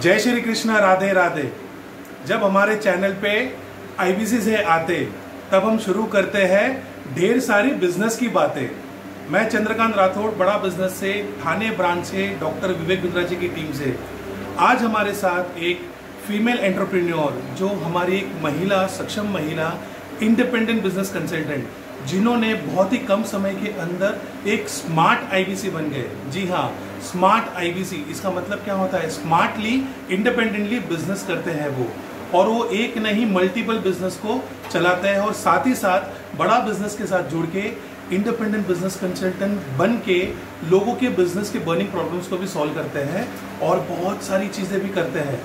जय श्री कृष्णा, राधे राधे। जब हमारे चैनल पे आईबीसी से आते, तब हम शुरू करते हैं ढेर सारी बिज़नेस की बातें। मैं चंद्रकांत राठौड़, बड़ा बिज़नेस से, थाने ब्रांच से, डॉक्टर विवेक बिंद्रा जी की टीम से। आज हमारे साथ एक फीमेल एंटरप्रेन्योर जो हमारी एक महिला, सक्षम महिला इंडिपेंडेंट बिज़नेस कंसल्टेंट जिन्होंने बहुत ही कम समय के अंदर एक स्मार्ट आईबीसी बन गए। जी हाँ स्मार्ट आईबीसी इसका मतलब क्या होता है? स्मार्टली इंडिपेंडेंटली बिज़नेस करते हैं वो। और वो एक नहीं मल्टीपल बिज़नेस को चलाते हैं और साथ ही साथ बड़ा बिज़नेस के साथ जुड़ के इंडिपेंडेंट बिज़नेस कंसल्टेंट बन के लोगों के बिज़नेस के बर्निंग प्रॉब्लम्स को भी सॉल्व करते हैं और बहुत सारी चीज़ें भी करते हैं।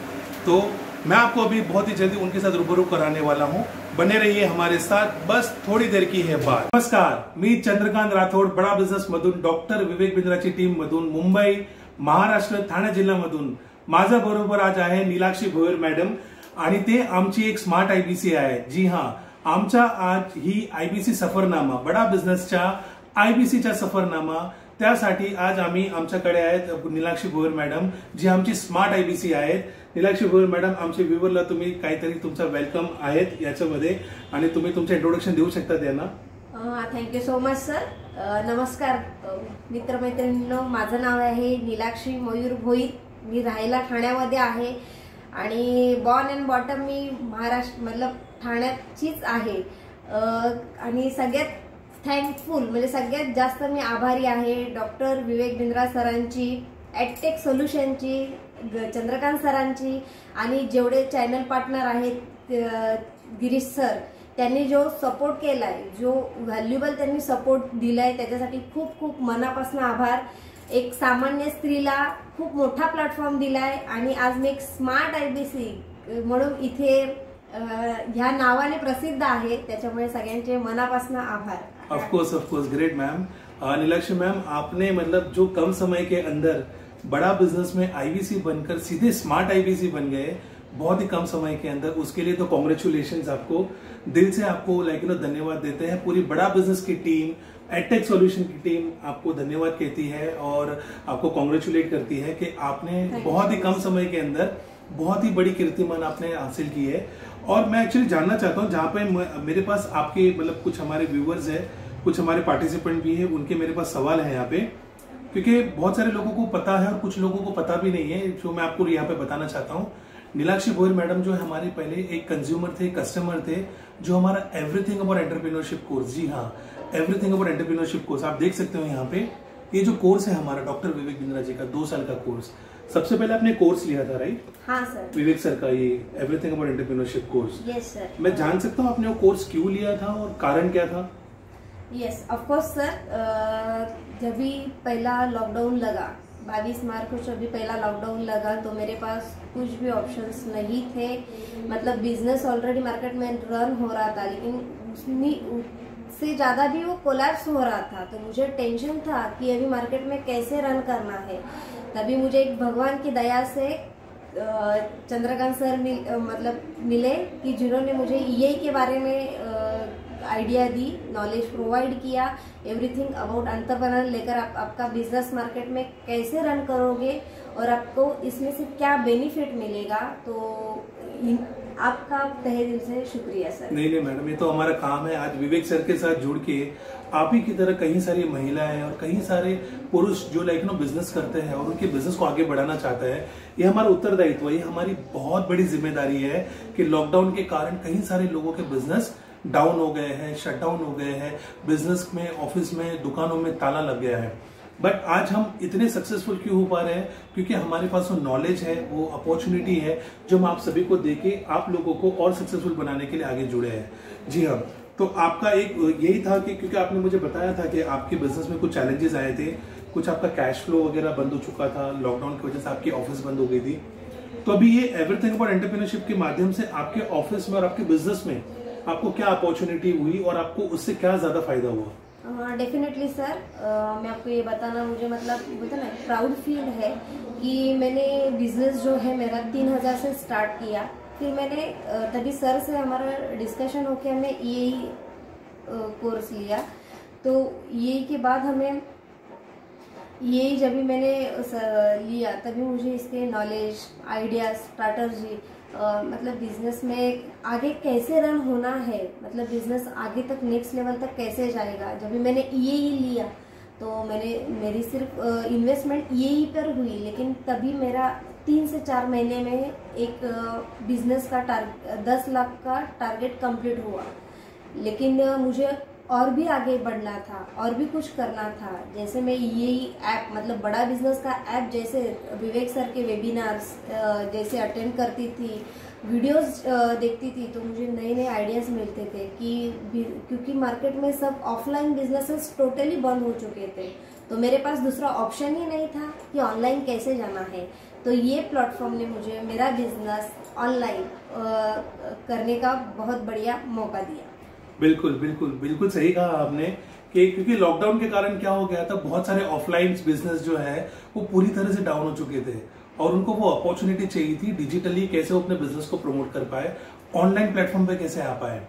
तो मैं आपको अभी बहुत ही जल्दी उनके साथ रूबरू कराने वाला हूँ। बने रहिए हमारे साथ। बस थोडी देर की है बात। नमस्कार मी चंद्रकांत राठोड बडा बिझनेस मधून डॉक्टर विवेक बिंद्राची टीम मधून मुंबई महाराष्ट्र ठाणे जिल्ह्यामधून माझ्या बरोबर आज आहे नीलाक्षी भोयर मॅडम आणि ते आमची एक स्मार्ट आयबीसी आहे। जी हा आमच्या आज ही आयबीसी सफरनामा बडा बिझनेसच्या आयबीसीच्या सफरनामा त्यासाठी आज आम्ही आमच्याकडे आहेत नीलाक्षी भोयर मॅडम जी आमची स्मार्ट आयबीसी आहेत। निलाक्षी भोयर मॅडम आमच्या व्ह्युअरला तुम्ही काहीतरी तुमचा वेलकम आहेत याच्यामध्ये आणि तुम्ही तुमचं इंट्रोडक्शन देऊ शकता त्यांना. थँक्यू सो मच सर नमस्कार. मित्रमैत्रिणींनो माझं नाव आहे नीलाक्षी मयूर भोईर. मी राहायला ठाण्यामध्ये आहे आणि बॉर्न अँड बॉटम मी महाराष्ट्र मतलब ठाण्याचीच आहे. आणि सगळ्यात थँकफुल म्हणजे सगळ्यात जास्त मी आभारी आहे डॉक्टर विवेक बिंद्रा सरांची ॲडटेक सोल्युशनची चंद्रकांत सरांची आणि जेवढे चॅनल पार्टनर आहेत गिरीश सर त्यांनी जो सपोर्ट केलाय जो व्हॅल्युबल त्यांनी सपोर्ट दिलाय त्याच्यासाठी खूप खूप मनापासून आभार. एक सामान्य स्त्रीला खूप मोठा प्लॅटफॉर्म दिलाय आणि आज मी एक स्मार्ट आय बी सी म्हणून इथे ह्या नावाने प्रसिद्ध आहे. त्याच्यामुळे सगळ्यांचे मनापासून आभार. Of course of course great ma'am Neelakshi ma'am आपने मतलब जो कम समय के अंदर बड़ा बिज़नेस में आईबीसी बनकर सीधे स्मार्ट आईबीसी बन गए बहुत ही कम समय के अंदर। उसके लिए तो कॉन्ग्रेचुलेशन आपको। दिल से आपको लाइक यू नो धन्यवाद देते हैं। पूरी बड़ा बिज़नेस की टीम एटेक सॉल्यूशन की टीम आपको धन्यवाद कहती है और आपको कॉन्ग्रेचुलेट करती है कि आपने बहुत ही कम समय के अंदर बहुत ही बड़ी कीर्तिमान आपने हासिल की है। और मैं एक्चुअली जानना चाहता हूँ जहाँ पे मेरे पास आपके मतलब कुछ हमारे व्यूअर्स है कुछ हमारे पार्टिसिपेंट भी है उनके मेरे पास सवाल है यहाँ पे। क्योंकि बहुत सारे लोगों को पता है और कुछ लोगों को पता भी नहीं है जो मैं आपको यहाँ पे बताना चाहता हूँ। नीलाक्षी भोयर मैडम जो है हमारे पहले एक कंज्यूमर थे कस्टमर थे जो हमारा एवरीथिंग अबाउट एंटरप्रेन्योरशिप कोर्स जी हाँ एवरीथिंग अबाउट एंटरप्रेन्योरशिप कोर्स आप देख सकते हो यहाँ पे। ये जो कोर्स है हमारा डॉक्टर विवेक बिंद्रा जी का दो साल का कोर्स सबसे पहले आपने कोर्स लिया था राइट हाँ सर विवेक सर का ये everything about entrepreneurship course yes sir मैं जान सकता हूँ आपने वो कोर्स क्यों लिया था और कारण क्या था? यस ऑफकोर्स सर जब भी पहला लॉकडाउन लगा 22 मार्च को जब भी पहला लॉकडाउन लगा तो मेरे पास कुछ भी ऑप्शंस नहीं थे। मतलब बिज़नेस ऑलरेडी मार्केट में रन हो रहा था लेकिन उसमें उससे ज़्यादा भी वो कोलैप्स हो रहा था। तो मुझे टेंशन था कि अभी मार्केट में कैसे रन करना है। तभी मुझे एक भगवान की दया से चंद्रकांत सर मिल, मतलब मिले कि जिन्होंने मुझे ईए के बारे में आइडिया दी नॉलेज प्रोवाइड किया एवरीथिंग अबाउट अंतरप्रनर लेकर आप, आपका बिज़नेस मार्केट में कैसे रन करोगे और आपको इसमें से क्या बेनिफिट मिलेगा तो आपका तहे दिल से शुक्रिया सर नहीं नहीं, मैडम, ये तो हमारा काम है। आज विवेक सर के साथ जुड़ के आप ही की तरह कई सारी महिलाएँ और कई सारे पुरुष जो लाइक नो बिज़नेस करते हैं और उनके बिज़नेस को आगे बढ़ाना चाहते हैं, ये हमारा उत्तरदायित्व है। ये हमारी बहुत बड़ी ज़िम्मेदारी है कि लॉकडाउन के कारण कई सारे लोगों के बिज़नेस डाउन हो गए हैं शट डाउन हो गए हैं बिज़नेस में ऑफ़िस में, दुकानों में ताला लग गया है। बट आज हम इतने सक्सेसफुल क्यों हो पा रहे हैं? क्योंकि हमारे पास वो नॉलेज है, वो अपॉर्चुनिटी है, जो हम आप सभी को देके आप लोगों को और सक्सेसफुल बनाने के लिए आगे जुड़े हैं। जी हाँ तो आपका एक, यही था कि क्योंकि आपने मुझे बताया था कि आपके बिज़नेस में कुछ चैलेंजेस आए थे, कुछ आपका कैश फ्लो वगैरह बंद हो चुका था लॉकडाउन की वजह से आपकी ऑफ़िस बंद हो गई थी। तो अभी ये एवरीथिंग अबाउट एंटरप्रेन्योरशिप के माध्यम से आपके ऑफ़िस में और आपके बिज़नेस में आपको क्या अपॉर्चुनिटी हुई और आपको उससे क्या ज़्यादा फ़ायदा हुआ? डेफिनेटली सर मैं आपको ये बताना, मुझे मतलब बोलते ना प्राउड फील है कि मैंने बिज़नेस जो है मेरा तीन हज़ार से स्टार्ट किया। फिर मैंने तभी सर से हमारा डिस्कशन होकर हमने यही कोर्स लिया। तो यही के बाद हमें ये जब भी मैंने लिया, तभी मुझे इसके नॉलेज आइडिया स्ट्रैटर्जी मतलब बिज़नेस में आगे कैसे रन होना है मतलब बिज़नेस आगे तक नेक्स्ट लेवल तक कैसे जाएगा। जब भी मैंने ये ही लिया तो मैंने, मेरी सिर्फ़ इन्वेस्टमेंट ये ही पर हुई, लेकिन तभी मेरा तीन से चार महीने में एक बिज़नेस का टारगेट दस लाख का टारगेट कंप्लीट हुआ। लेकिन मुझे और भी आगे बढ़ना था, और भी कुछ करना था। जैसे मैं यही ऐप मतलब बड़ा बिज़नेस का ऐप, जैसे विवेक सर के वेबिनार्स जैसे अटेंड करती थी वीडियोस देखती थी तो मुझे नए नए आइडियाज़ मिलते थे कि क्योंकि मार्केट में सब ऑफलाइन बिजनेसेस टोटली बंद हो चुके थे। तो मेरे पास दूसरा ऑप्शन ही नहीं था कि ऑनलाइन कैसे जाना है। तो ये प्लेटफॉर्म ने मुझे मेरा बिज़नेस ऑनलाइन करने का बहुत बढ़िया मौका दिया। बिल्कुल बिल्कुल बिल्कुल सही कहा आपने कि क्योंकि लॉकडाउन के कारण क्या हो गया था, बहुत सारे ऑफलाइन बिज़नेस जो है, वो पूरी तरह से डाउन हो चुके थे और उनको वो अपॉर्चुनिटी चाहिए थी डिजिटली कैसे वो अपने बिज़नेस को प्रमोट कर पाए ऑनलाइन प्लेटफॉर्म पे कैसे आ पाए।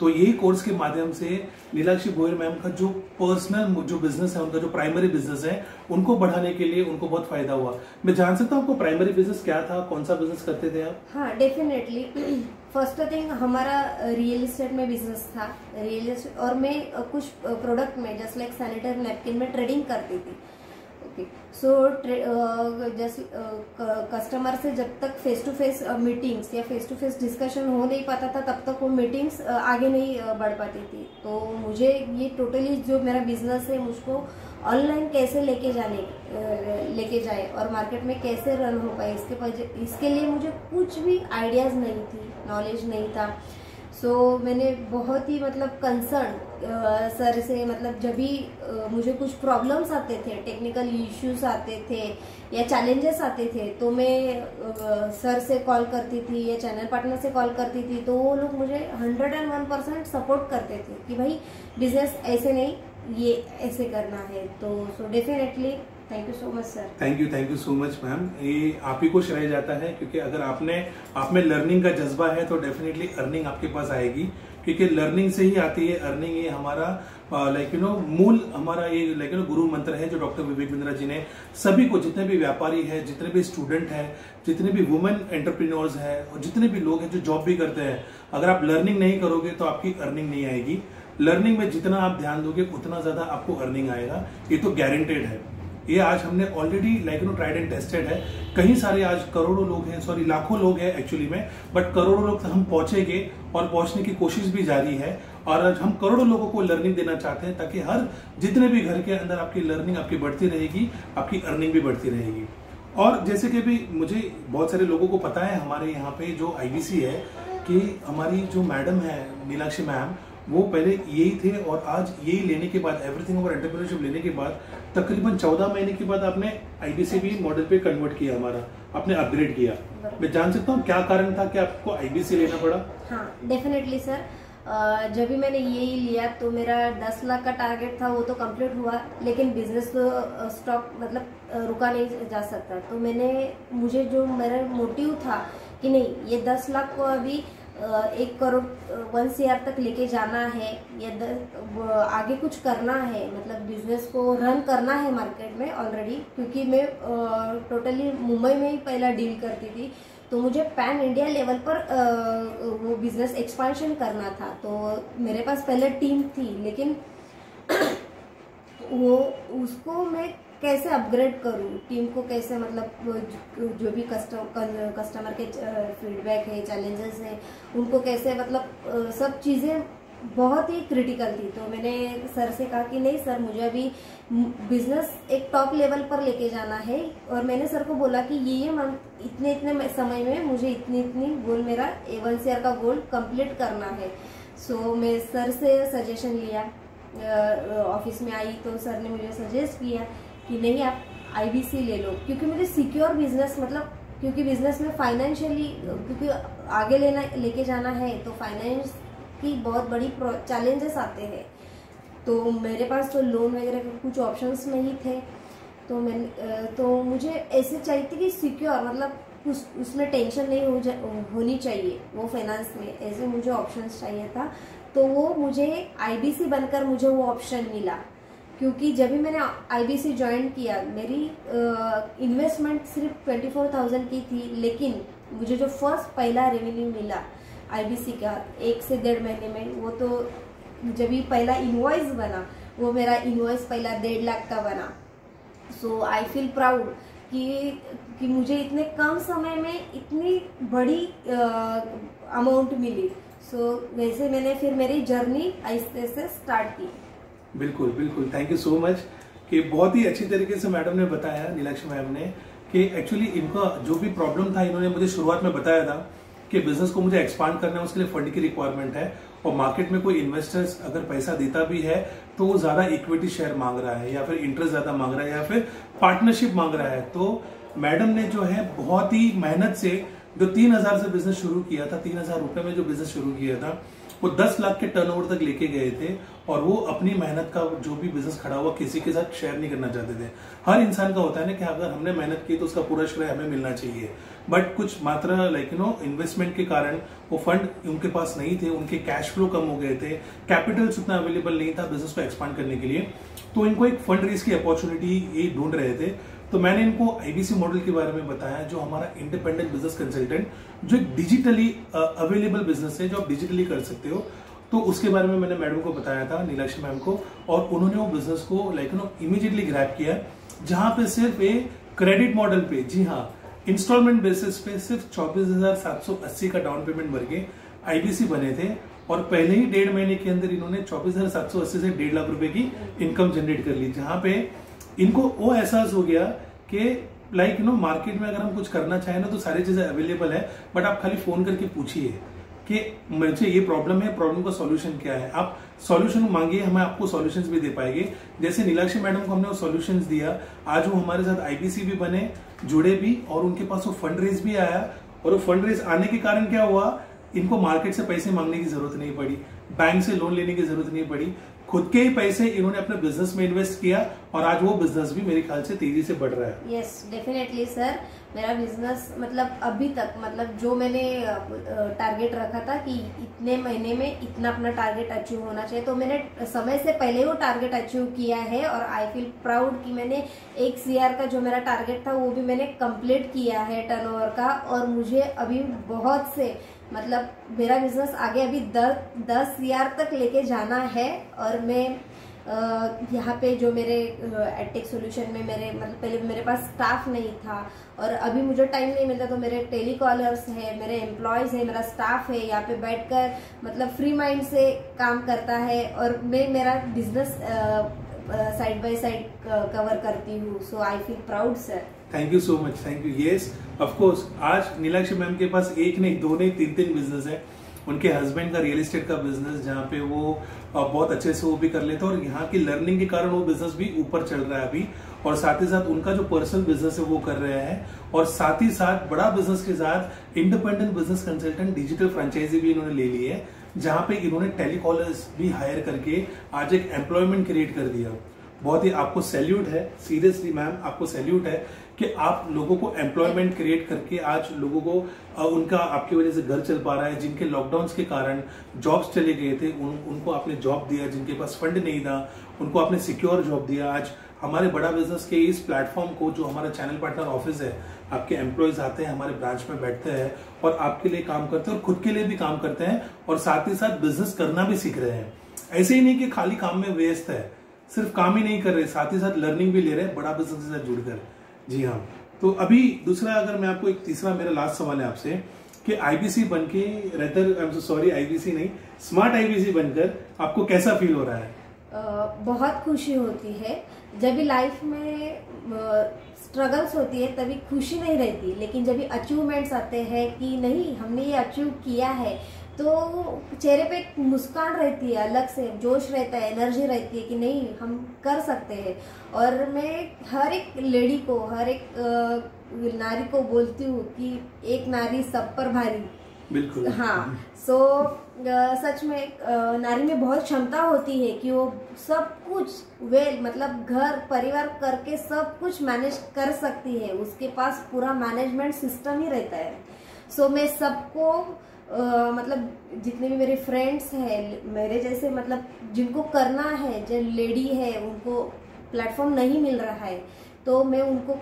तो यही कोर्स के माध्यम से नीलाक्षी गोयल मैम का जो पर्सनल जो बिज़नेस है, उनका जो प्राइमरी बिज़नेस है, उनको बढ़ाने के लिए उनको बहुत फ़ायदा हुआ। मैं जान सकता हूँ आपको प्राइमरी बिज़नेस क्या था, कौन सा बिज़नेस करते थे आप? हाँ डेफिनेटली फ़र्स्ट थिंग हमारा रियल इस्टेट में बिज़नेस था। रियल इस्टेट और मैं कुछ प्रोडक्ट में जस्ट लाइक सैनिटरी नैपकिन में ट्रेडिंग करती थी। ओके सो जैसे कस्टमर से जब तक फेस टू फेस मीटिंग्स या फेस टू फेस डिस्कशन हो नहीं पाता था तब तक वो मीटिंग्स uh, आगे नहीं uh, बढ़ पाती थी। तो मुझे ये टोटली जो मेरा बिज़नेस है मुझको ऑनलाइन कैसे लेके जाने लेके जाए और मार्केट में कैसे रन हो पाए इसके इसके लिए मुझे कुछ भी आइडियाज़ नहीं थी नॉलेज नहीं था। सो so, मैंने बहुत ही मतलब कंसर्न सर से मतलब जब भी मुझे कुछ प्रॉब्लम्स आते थे टेक्निकल इश्यूज़ आते थे या चैलेंजेस आते थे तो मैं सर से कॉल करती थी या चैनल पार्टनर से कॉल करती थी तो वो लोग मुझे hundred and one percent support करते थे कि भाई बिज़नेस ऐसे नहीं ये ऐसे करना है तो so definitely thank you so much sir thank you thank you so much ma'am ये आप ही को श्रेय जाता है, क्योंकि अगर आपने, आप में लर्निंग का जज्बा है तो डेफिनेटली अर्निंग आपके पास आएगी। क्योंकि लर्निंग से ही आती है अर्निंग ये हमारा लाइक यू नो मूल हमारा ये लाइक यू नो गुरु मंत्र है, जो डॉक्टर विवेक बिंद्रा जी ने। सभी को जितने भी व्यापारी है, जितने भी स्टूडेंट है, जितने भी वुमेन एंटरप्रीनोर्स है, और जितने भी लोग हैं जो जॉब भी करते हैं, अगर आप लर्निंग नहीं करोगे तो आपकी अर्निंग नहीं आएगी। लर्निंग में जितना आप ध्यान दोगे, उतना ज़्यादा आपको अर्निंग आएगा। ये तो गारंटेड है। ये आज हमने already like no tried and tested है। कहीं सारे आज करोड़ों लोग हैं सॉरी लाखों लोग हैं एक्चुअली में बट करोड़ों लोग हम पहुँचेंगे और पहुँचने की कोशिश भी जारी है। और आज हम करोड़ों लोगों को लर्निंग देना चाहते हैं, ताकि हर, जितने भी घर के अंदर आपकी लर्निंग आपकी बढ़ती रहेगी, आपकी अर्निंग भी बढ़ती रहेगी। और जैसे कि भी मुझे बहुत सारे लोगों को पता है हमारे यहाँ पे जो आईबीसी है, कि हमारी जो मैडम है नीलाक्षी मैम वो पहले यही थे और आज यही लेने के बाद एवरीथिंग ओवर एंटरप्रेन्योरशिप लेने के बाद तकरीबन चौदह महीने के बाद आपने आईबीसी मॉडल पे कन्वर्ट किया हमारा आपने अपग्रेड किया। मैं जान सकता हूँ क्या कारण था कि आपको आईबीसी लेना पड़ा? हाँ डेफिनेटली सर जब भी मैंने ये ही लिया तो मेरा दस लाख का टारगेट था वो तो कंप्लीट हुआ लेकिन बिज़नेस तो स्टॉक मतलब रुका नहीं जा सकता। तो मैंने मुझे जो मेरा मोटिव था कि नहीं ये दस लाख को अभी एक करोड़ वन सी तक लेके जाना है, या आगे कुछ करना है मतलब बिज़नेस को रन करना है मार्केट में ऑलरेडी क्योंकि मैं टोटली मुंबई में ही पहला डील करती थी तो मुझे पैन इंडिया लेवल पर वो बिज़नेस एक्सपांशन करना था तो मेरे पास पहले टीम थी, लेकिन वो, उसको मैं कैसे अपग्रेड करूँ? टीम को कैसे मतलब जो भी कस्टम कस्टमर के फीडबैक है चैलेंजेस हैं उनको कैसे मतलब सब चीज़ें बहुत ही क्रिटिकल थी। तो मैंने सर से कहा कि नहीं सर मुझे अभी बिज़नेस एक टॉप लेवल पर लेके जाना है। और मैंने सर को बोला कि ये ये इतने इतने समय में मुझे इतनी इतनी गोल मेरा ए वन का गोल कंप्लीट करना है। सो so, मैं सर से सजेशन लिया ऑफ़िस में आई तो सर ने मुझे सजेस्ट किया कि नहीं, आप आईबीसी ले लो, क्योंकि मुझे सिक्योर बिज़नेस मतलब क्योंकि बिज़नेस में फाइनेंशियली क्योंकि आगे लेना, लेके जाना है तो फाइनेंस की बहुत बड़ी चैलेंजेस आते हैं। तो मेरे पास तो लोन वगैरह के कुछ ऑप्शंस नहीं थे। तो मैं तो मुझे ऐसे चाहिए थी कि सिक्योर मतलब उस, उसमें टेंशन नहीं हो जा, होनी चाहिए, वो फाइनेंस में, ऐसे मुझे ऑप्शंस चाहिए था। तो वो मुझे आईबीसी बनकर मुझे वो ऑप्शन मिला। क्योंकि जब भी मैंने आईबीसी ज्वाइन किया मेरी इन्वेस्टमेंट सिर्फ़ ट्वेंटी फोर थाउज़ेंड की थी लेकिन मुझे जो फ़र्स्ट पहला रेवेन्यू मिला आईबीसी का एक से डेढ़ महीने में वो तो जब भी पहला इनवॉइस बना वो मेरा इनवॉइस पहला डेढ़ लाख का बना। सो आई फील प्राउड कि कि मुझे इतने कम समय में इतनी बड़ी अमाउंट मिली। सो so, वैसे मैंने फिर मेरी जर्नी आहिस्ते से स्टार्ट की। बिल्कुल बिल्कुल। थैंक यू सो मच कि बहुत ही अच्छी तरीके से मैडम ने बताया, नीलाक्षी मैम ने, कि एक्चुअली इनका जो भी प्रॉब्लम था, इन्होंने मुझे शुरुआत में बताया था कि बिज़नेस को मुझे एक्सपांड करना है उसके लिए फंड की रिक्वायरमेंट है और मार्केट में कोई इन्वेस्टर्स अगर पैसा देता भी है तो वो ज़्यादा इक्विटी शेयर मांग रहा है या फिर इंटरेस्ट ज़्यादा मांग रहा है या फिर पार्टनरशिप मांग रहा है। तो मैडम ने जो है बहुत ही मेहनत से जो तीन हज़ार से बिज़नेस शुरू किया था, तीन हज़ार रुपए में जो बिज़नेस शुरू किया था वो दस लाख के टर्नओवर तक लेके गए थे और वो अपनी मेहनत का जो भी बिज़नेस खड़ा हुआ, किसी के साथ शेयर नहीं करना चाहते थे। हर इंसान का होता है ना कि अगर हमने मेहनत की तो उसका पूरा श्रेय हमें मिलना चाहिए। बट कुछ मात्रा लाइक यू नो इन्वेस्टमेंट के कारण वो फंड उनके पास नहीं थे, उनके कैश फ्लो कम हो गए थे। कैपिटल उतना अवेलेबल नहीं था बिज़नेस को एक्सपांड करने के लिए। तो इनको एक फंड रेज की अपॉर्चुनिटी ये ढूंढ रहे थे। तो मैंने इनको आईबीसी मॉडल के बारे में बताया, जो हमारा इंडिपेंडेंट बिज़नेस कंसल्टेंट जो एक डिजिटली अवेलेबल बिज़नेस है, जो आप डिजिटली कर सकते हो। तो उसके बारे में मैंने मैडम को बताया था, नीलाक्षी मैम को, और उन्होंने वो बिज़नेस को लाइक नो इमीडिएटली ग्रैप किया, जहाँ पे सिर्फ़ ए क्रेडिट मॉडल पे, जी हाँ इंस्टॉलमेंट बेसिस पे सिर्फ़ चौबीस का डाउन पेमेंट भर के आईबीसी बने थे, और पहले ही डेढ़ महीने के अंदर इन्होंने चौबीस से डेढ़ लाख रुपए की इनकम जनरेट कर ली, जहाँ पे इनको वो एहसास हो गया कि लाइक यू नो मार्केट में अगर हम कुछ करना चाहें ना तो सारी चीज़ें अवेलेबल है बट आप खाली फ़ोन करके पूछिए कि मुझे ये प्रॉब्लम है प्रॉब्लम का सॉल्यूशन क्या है? आप सॉल्यूशन मांगिए, हमें आपको सॉल्यूशंस भी दे पाएँगे। जैसे नीलाक्षी मैडम को हमने वो सॉल्यूशंस दिया, आज वो हमारे साथ आईपीसी भी बने, जुड़े भी, और उनके पास वो फंड रेज भी आया। और वो फंड रेज आने के कारण क्या हुआ? इनको मार्केट से पैसे मांगने की ज़रूरत नहीं पड़ी बैंक से लोन लेने की ज़रूरत नहीं पड़ी। खुद के ही पैसे इन्होंने अपने बिज़नेस में इन्वेस्ट किया और आज वो बिज़नेस भी मेरे ख्याल से तेज़ी से बढ़ रहा है। यस डेफिनेटली सर मेरा बिज़नेस मतलब अभी तक मतलब जो मैंने टारगेट रखा था कि इतने महीने में इतना अपना टारगेट अचीव होना चाहिए तो मैंने समय से पहले वो टारगेट अचीव किया है और आई फील प्राउड कि मैंने एक सीआर का जो मेरा टारगेट था, वो भी मैंने कंप्लीट किया है टर्नओवर का और मुझे अभी बहुत से मतलब मेरा बिज़नेस आगे अभी दस दस यार तक लेके जाना है और मैं यहाँ पे जो मेरे एडटेक सॉल्यूशन में मेरे मतलब पहले मेरे पास स्टाफ नहीं था और अभी मुझे टाइम नहीं मिलता तो मेरे टेलीकॉलर्स है, मेरे एम्प्लॉयज़ है, मेरा स्टाफ है, यहाँ पे बैठकर मतलब फ्री माइंड से काम करता है और मैं, मेरा business side by side cover करती हूँ। So I feel proud sir thank you so much thank you yes of course आज नीलाक्षी मैम के पास एक नहीं, दो नहीं, तीन तीन बिज़नेस है। उनके हस्बैंड का रियल एस्टेट का बिज़नेस जहाँ पे वो बहुत अच्छे से वो भी कर लेते हैं और यहाँ की लर्निंग के कारण वो बिज़नेस भी ऊपर चल रहा है अभी। और साथ ही साथ उनका जो पर्सनल बिज़नेस है वो कर रहे हैं। और साथ ही साथ बड़ा बिज़नेस के साथ independent business consultant digital franchisee भी इन्होंने ले ली है, जहाँ पे इन्होंने टेलीकॉलर्स भी हायर करके आज एक एम्प्लॉयमेंट क्रिएट कर दिया। बहुत ही आपको सैल्यूट है। सीरियसली मैम आपको सैल्यूट है। कि आप लोगों को एम्प्लॉयमेंट क्रिएट करके आज लोगों को उनका आपकी वजह से घर चल पा रहा है जिनके लॉकडाउन के कारण जॉब्स चले गए थे उन, उनको आपने जॉब दिया जिनके पास फंड नहीं था उनको आपने सिक्योर जॉब दिया। आज हमारे बड़ा बिज़नेस के इस प्लेटफॉर्म को जो हमारा चैनल पार्टनर ऑफ़िस है आपके एम्प्लॉयज़ आते हैं हमारे ब्रांच में बैठते हैं और आपके लिए काम करते हैं और खुद के लिए भी काम करते हैं और साथ ही साथ बिज़नेस करना भी सीख रहे हैं। ऐसे ही नहीं कि खाली काम में व्यस्त है सिर्फ़ काम ही नहीं कर रहे साथ ही साथ लर्निंग भी ले रहे हैं बड़ा बिज़नेस के साथ जुड़कर। जी हाँ। तो अभी दूसरा अगर मैं आपको एक तीसरा मेरा लास्ट सवाल है आपसे कि आईबीसी बनके रहतर आई एम सॉरी आईबीसी नहीं स्मार्ट आईबीसी बनकर आपको कैसा फील हो रहा है? बहुत खुशी होती है। जब भी लाइफ में स्ट्रगल्स होती है तभी खुशी नहीं रहती। लेकिन जब भी अचीवमेंट्स आते हैं कि नहीं हमने ये अचीव किया है तो चेहरे पे एक मुस्कान रहती है अलग से जोश रहता है एनर्जी रहती है कि नहीं हम कर सकते हैं। और मैं हर एक लेडी को हर एक नारी को बोलती हूँ कि एक नारी सब पर भारी। बिल्कुल। हाँ सो so, सच में नारी में बहुत क्षमता होती है कि वो सब कुछ वेल मतलब घर परिवार करके सब कुछ मैनेज कर सकती है। उसके पास पूरा मैनेजमेंट सिस्टम ही रहता है। सो so, मैं सबको मतलब जितने भी मेरे फ्रेंड्स हैं, मेरे जैसे मतलब जिनको करना है, जो लेडी है, उनको प्लेटफॉर्म नहीं मिल रहा है तो मैं उनको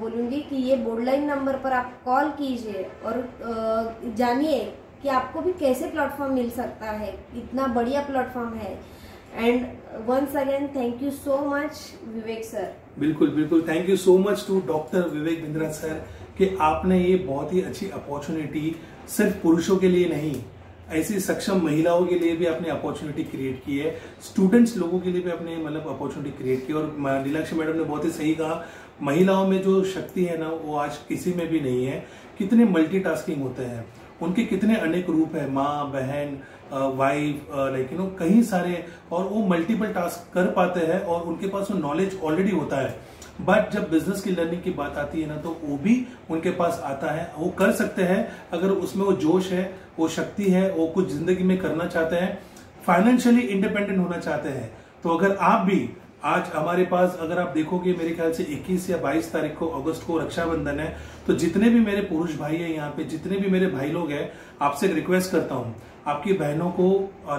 बोलूँगी कि ये बोर्डलाइन नंबर पर आप कॉल कीजिए और जानिए कि आपको भी कैसे प्लेटफॉर्म मिल सकता है, इतना बढ़िया प्लेटफॉर्म है। And once again thank you so much Vivek sir बिल्कुल बिल्कुल thank you so much to doctor Vivek Bindra sir कि आपने ये बहुत ही अच्छी अपॉर्चुनिटी सिर्फ़ पुरुषों के लिए नहीं, ऐसी सक्षम महिलाओं के लिए भी आपने अपॉर्चुनिटी क्रिएट की है। स्टूडेंट्स लोगों के लिए भी आपने मतलब अपॉर्चुनिटी क्रिएट की और नीलाक्षी मैडम ने बहुत ही सही कहा, महिलाओं में जो शक्ति है ना, वो आज किसी में भी नहीं है। कितने मल्टीटास्किंग होते हैं। उनके कितने अनेक रूप है, माँ, बहन वाइफ लाइक यू नो कई सारे, और वो मल्टीपल टास्क कर पाते हैं और उनके पास वो नॉलेज ऑलरेडी होता है। बट जब बिज़नेस की लर्निंग की बात आती है ना तो वो भी उनके पास आता है। वो कर सकते हैं, अगर उसमें वो जोश है, वो शक्ति है, वो कुछ ज़िंदगी में करना चाहते हैं फाइनेंशियली इंडिपेंडेंट होना चाहते हैं। तो अगर आप भी, आज हमारे पास, अगर आप देखोगे, मेरे ख्याल से 21 या 22 तारीख को अगस्त को रक्षाबंधन है तो जितने भी मेरे पुरुष भाई हैं यहाँ पे, जितने भी मेरे भाई लोग हैं, आपसे रिक्वेस्ट करता हूँ। आपकी बहनों को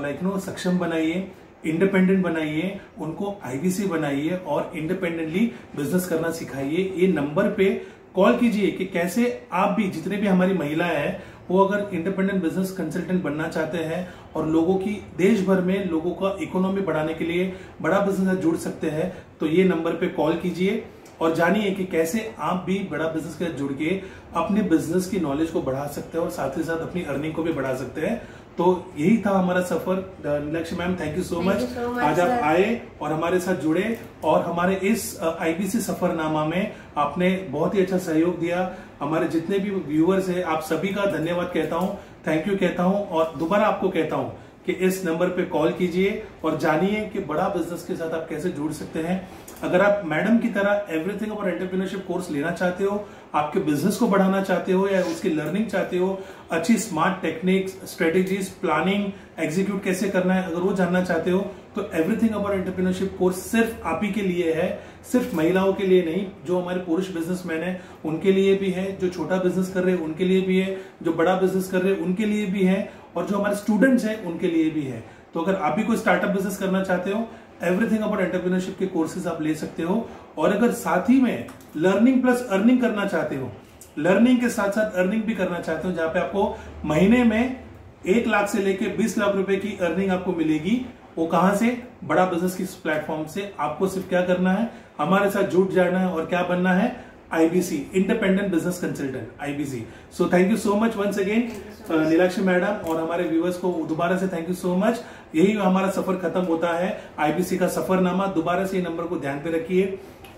लाइक नो सक्षम बनाइए। इंडिपेंडेंट बनाइए, उनको आईबीसी बनाइए और इंडिपेंडेंटली बिज़नेस करना सिखाइए। ये नंबर पे कॉल कीजिए कि कैसे आप भी, जितने भी हमारी महिला है, वो अगर इंडिपेंडेंट बिज़नेस कंसल्टेंट बनना चाहते हैं और लोगों की देश भर में लोगों का इकोनॉमी बढ़ाने के लिए बड़ा बिज़नेस जुड़ सकते हैं तो ये नंबर पे कॉल कीजिए और जानिए कि कैसे आप भी बड़ा बिज़नेस के साथ जुड़ के अपने बिज़नेस की नॉलेज को बढ़ा सकते हैं और साथ ही साथ अपनी अर्निंग को भी बढ़ा सकते हैं। तो यही था हमारा सफ़र Neelakshi ma'am thank you so much आज आप आए और हमारे साथ जुड़े और हमारे इस आईबीसी सफरनामा में आपने बहुत ही अच्छा सहयोग दिया। हमारे जितने भी व्यूअर्स हैं आप सभी का धन्यवाद कहता हूँ थैंक यू कहता हूँ और दोबारा आपको कहता हूँ कि इस नंबर पे कॉल कीजिए और जानिए कि बड़ा बिज़नेस के साथ आप कैसे जुड़ सकते हैं। अगर आप मैडम की तरह एवरीथिंग और एंटरप्रीनरशिप कोर्स लेना चाहते हो, आपके बिज़नेस को बढ़ाना चाहते हो या उसकी लर्निंग चाहते हो, अच्छी smart techniques strategies planning execute कैसे करना है, अगर वो जानना चाहते हो तो एवरीथिंग अबाउट एंटरप्रीनरशिप कोर्स सिर्फ़ आप ही के लिए है, सिर्फ़ महिलाओं के लिए नहीं, जो हमारे पुरुष बिजनेसमैन है, उनके लिए भी है, जो छोटा बिज़नेस कर रहे हैं, उनके लिए भी है, जो बड़ा बिज़नेस कर रहे हैं, उनके लिए भी है, और जो हमारे स्टूडेंट्स हैं, उनके लिए भी है। तो अगर आप भी कोई स्टार्टअप बिज़नेस करना चाहते हो एवरीथिंग अबाउट एंटरप्रीनरशिप के कोर्सेज आप ले सकते हो। और अगर साथ ही में लर्निंग प्लस अर्निंग करना चाहते हो लर्निंग के साथ साथ अर्निंग भी करना चाहते हो, जहाँ पे आपको महीने में एक लाख से लेके बीस लाख रुपए की अर्निंग आपको मिलेगी, वो कहाँ से? बड़ा बिज़नेस की प्लेटफॉर्म से। आपको सिर्फ़ क्या करना है? हमारे साथ जुट जाना है और क्या बनना है? IBC independent business consultant IBC so thank you so much once again Neelakshi madam और हमारे व्यूवर्स को दोबारा से थैंक यू सो मच यही हमारा सफ़र खत्म होता है आईबीसी का सफरनामा. दोबारा से ये नंबर को ध्यान पे रखिए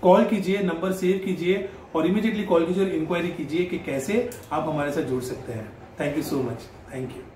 कॉल कीजिए नंबर सेव कीजिए, और इमीडिएटली कॉल कीजिए और इंक्वायरी कीजिए कि कैसे आप हमारे साथ जुड़ सकते हैं. Thank you so much thank you